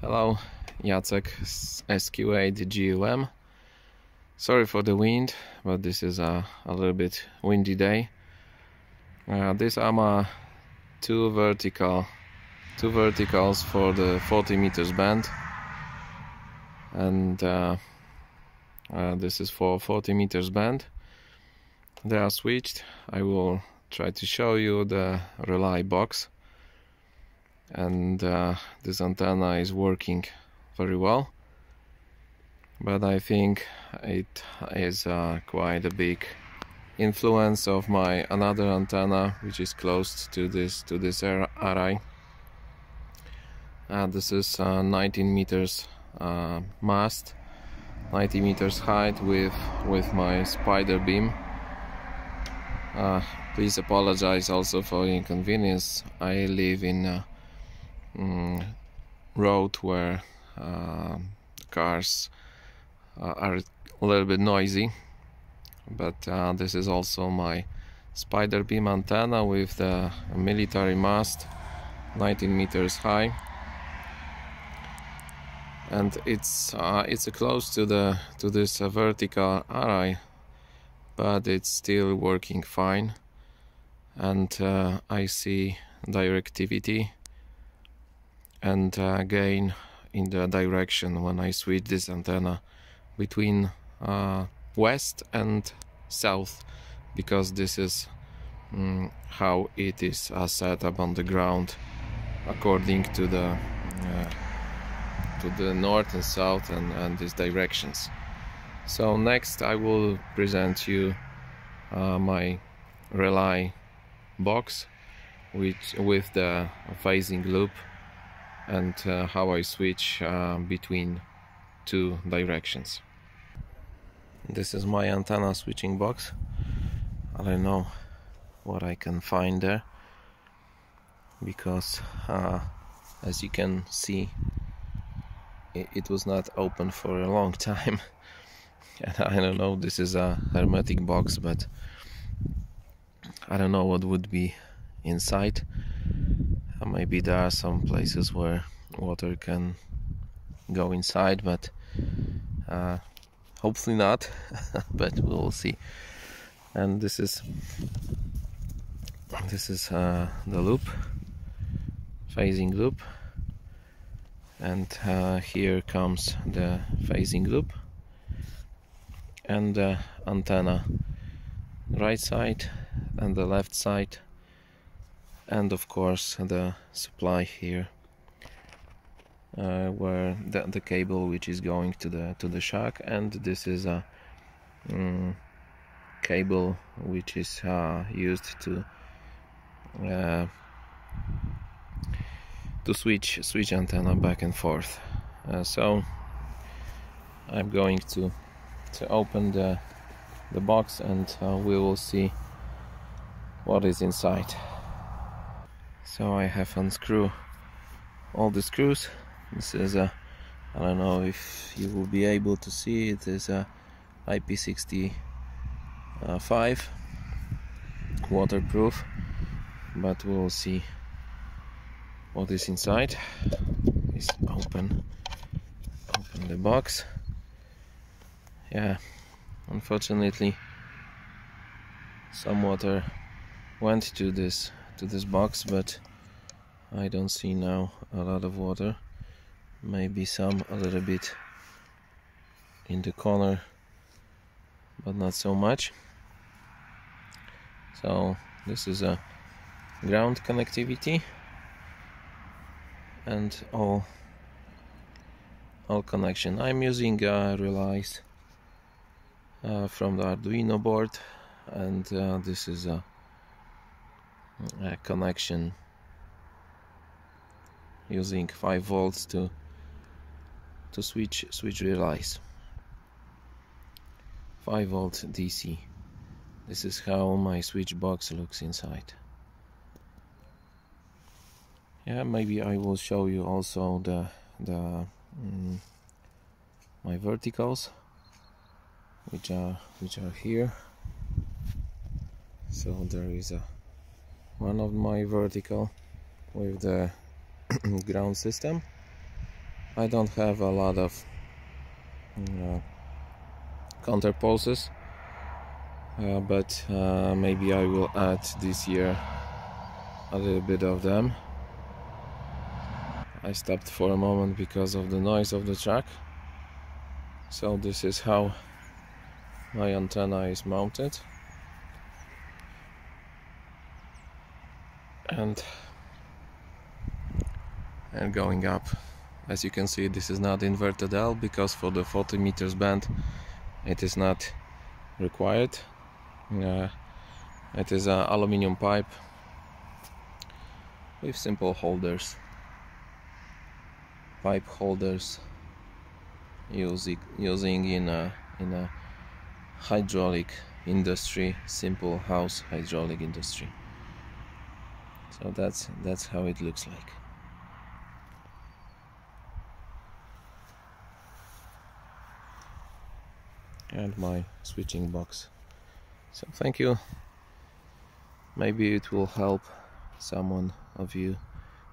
Hello, Jacek SQ8 GUM. Sorry for the wind, but this is a, a little bit windy day. Uh, these are my two vertical, two verticals for the 40 meters band, and uh, uh, this is for 40 meters band. They are switched. I will try to show you the relay box and uh, this antenna is working very well. But I think it is uh, quite a big influence of my another antenna which is close to this to this array. Uh, this is 19 meters uh, mast 90 meters height with with my Spiderbeam. Uh, please apologize also for inconvenience. I live in um, road where uh, cars are a little bit noisy but uh, this is also my Spiderbeam antenna with the military mast 19 meters high. And it's uh, it's close to the to this uh, vertical array but it's still working fine. And uh, I see directivity and uh, in the direction when I switch this antenna between uh, west and south because this is um, how it is uh, set up on the ground according to the uh, to the north and south and, and these directions. So next I will present you uh, my relay box which with the phasing loop and uh, how I switch uh, between two directions. This is my antenna switching box. I don't know what I can find there because uh, as you can see it, it, was not open for a long time and I don't know this is a hermetic box but I don't know what would be inside maybe there are some places where water can go inside but uh, hopefully not but we'll see. And this is this is uh, the loop phasing loop. And uh, here comes the phasing loop. And the antenna right side and the left side and of course the supply here uh, where the, the cable which is going to the to the shack. And this is a um, cable which is uh, used to uh, to switch switch antenna back and forth. Uh, so I'm going to to open the the box and uh, we will see what is inside so I have unscrew all the screws. This is a I don't know if you will be able to see it is a IP65 waterproof but we'll see what is inside. Is open open the box. Yeah unfortunately some water went to this to this box but I don't see now a lot of water. Maybe some a little bit in the corner but not so much. So this is a ground connectivity and all all connection. I'm using uh, relays uh, from the Arduino board and uh, this is a a connection using 5 volts to to switch switch relays 5 volt DC this is how my switch box looks inside. Yeah maybe I will show you also the the mm, my verticals which are which are here. So there is a one of my vertical with the ground system. I don't have a lot of uh, counterpoises uh, but uh, maybe I will add this year a little bit of them. I stopped for a moment because of the noise of the truck. So this is how my antenna is mounted and and going up. As you can see this is not inverted L because for the 40 meters band it is not required. Uh, it is an aluminium pipe with simple holders pipe holders using using in a in a hydraulic industry simple house hydraulic industry so that's that's how it looks like. And my switching box. So thank you. Maybe it will help someone of you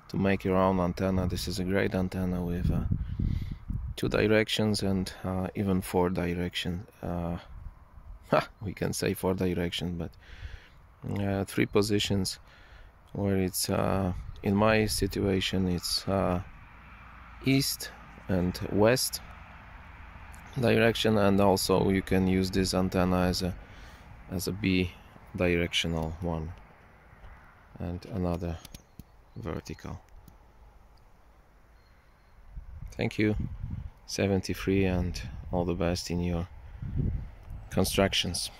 to make your own antenna. This is a great antenna with uh, two directions and uh, even four direction uh, we can say four direction but uh, three positions where it's uh, in my situation it's uh, east and west direction and also you can use this antenna as a as a B directional one and another vertical. Thank you. 73 and all the best in your constructions